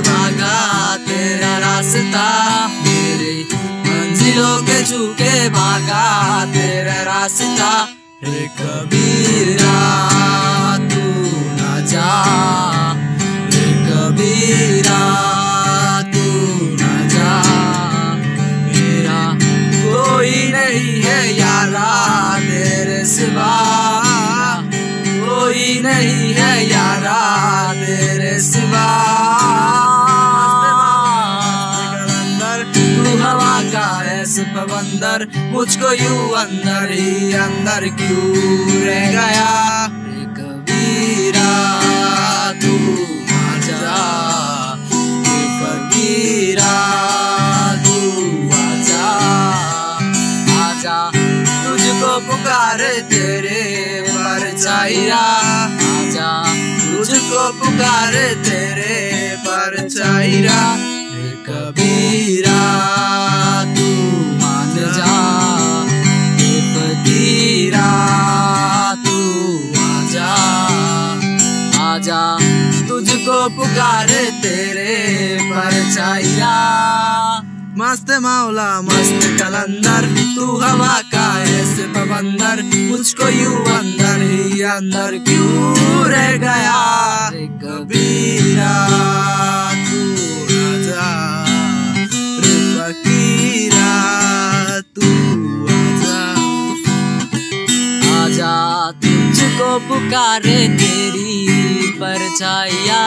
भागा तेरा रास्ता। मेरे मंजिलों के झुके भागा तेरा रास्ता। कबीरा, तू ना जा। कबीरा, तू जा। मेरा कोई नहीं है तेरे सिवा। कोई नहीं है यारा तेरे सिवा। है बंदर, मुझको यू अंदर, ही अंदर क्यों रह गया? कबीरा तू आजा फकीरा तू आजा आजा, तुझको पुकारे तेरे परछाइया आजा, तुझको पुकारे तेरे परछाइया तुझको पुकारे तेरे परछाइया मस्त मौला मस्त कलंदर, तू हवा का ऐसे बंदर मुझको यू अंदर, ही अंदर क्यों रह गया? कबीरा, तू तू तुझको पुकारे तेरी परछाइया